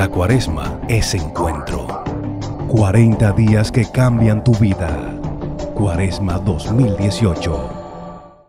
La cuaresma es encuentro. 40 días que cambian tu vida. Cuaresma 2018.